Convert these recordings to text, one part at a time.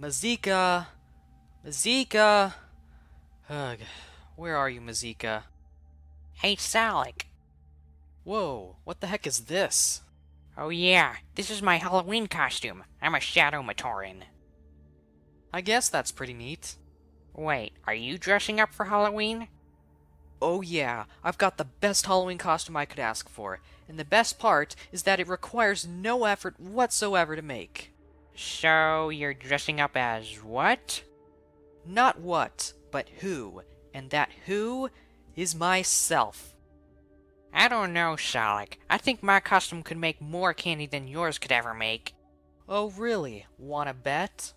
Mazeka! Mazeka! Ugh, where are you, Mazeka? Hey, Solek. Whoa, what the heck is this? Oh yeah, this is my Halloween costume. I'm a Shadow Matoran. I guess that's pretty neat. Wait, are you dressing up for Halloween? Oh yeah, I've got the best Halloween costume I could ask for, and the best part is that it requires no effort whatsoever to make. So, you're dressing up as what? Not what, but who, and that who is myself. I don't know, Solek. I think my costume could make more candy than yours could ever make. Oh really? Wanna bet?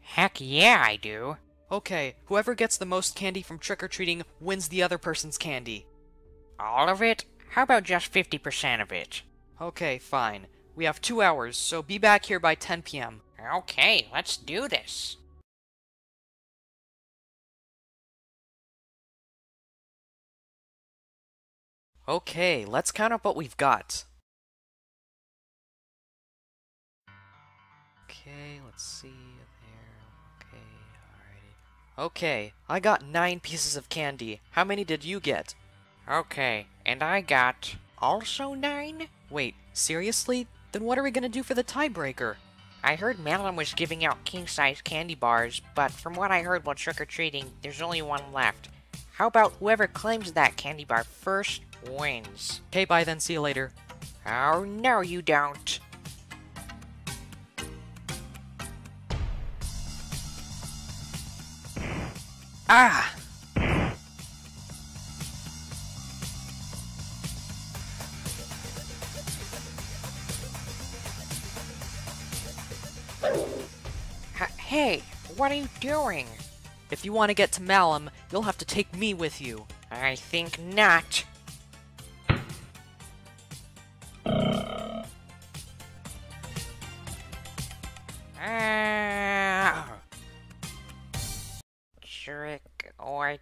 Heck yeah, I do. Okay, whoever gets the most candy from trick-or-treating wins the other person's candy. All of it? How about just 50% of it? Okay, fine. We have two hours, so be back here by 10 p.m. Okay, let's do this. Okay, let's count up what we've got. Okay, let's see there. Okay. Okay, I got nine pieces of candy. How many did you get? Okay, and I got also nine? Wait, seriously? Then what are we gonna do for the tiebreaker? I heard Malum was giving out king-size candy bars, but from what I heard while trick-or-treating, there's only one left. How about whoever claims that candy bar first wins? Okay, bye then, see you later. Oh, no you don't. Ah! Hey, what are you doing? If you want to get to Malum, you'll have to take me with you. I think not.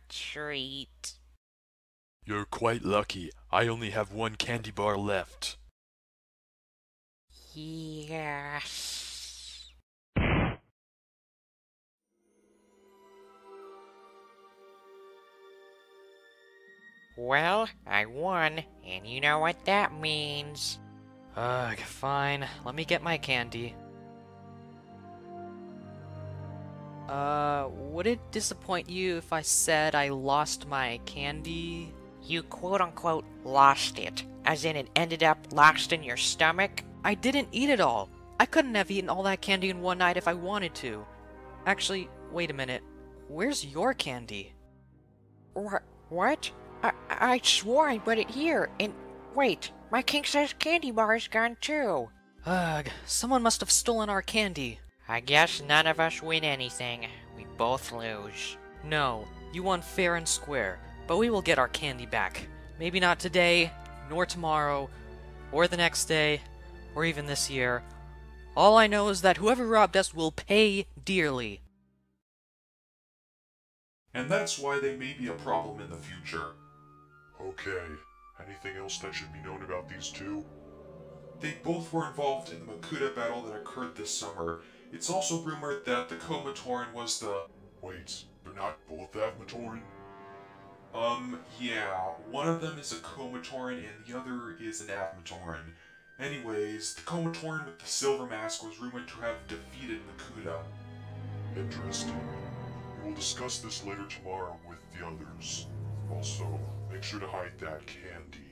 Treat. You're quite lucky. I only have one candy bar left. Yes. Well, I won, and you know what that means. Ugh, fine. Let me get my candy. Uh, would it disappoint you if I said I lost my candy? You quote unquote lost it, as in it ended up lost in your stomach? I didn't eat it all. I couldn't have eaten all that candy in one night if I wanted to. Actually, wait a minute. Where's your candy? Wh- what? I, I swore I put it here, and wait, my king size candy bar is gone too. Ugh, someone must have stolen our candy. I guess none of us win anything. We both lose. No, you won fair and square, but we will get our candy back. Maybe not today, nor tomorrow, or the next day, or even this year. All I know is that whoever robbed us will pay dearly. And that's why they may be a problem in the future. Okay, anything else that should be known about these two? They both were involved in the Makuta battle that occurred this summer. It's also rumored that the Komatoran was the... Wait, they're not both Avmatoran? Um, yeah, one of them is a Komatoran and the other is an Avmatoran. Anyways, the Komatoran with the silver mask was rumored to have defeated Makuta. Interesting. We will discuss this later tomorrow with the others. Also, make sure to hide that candy.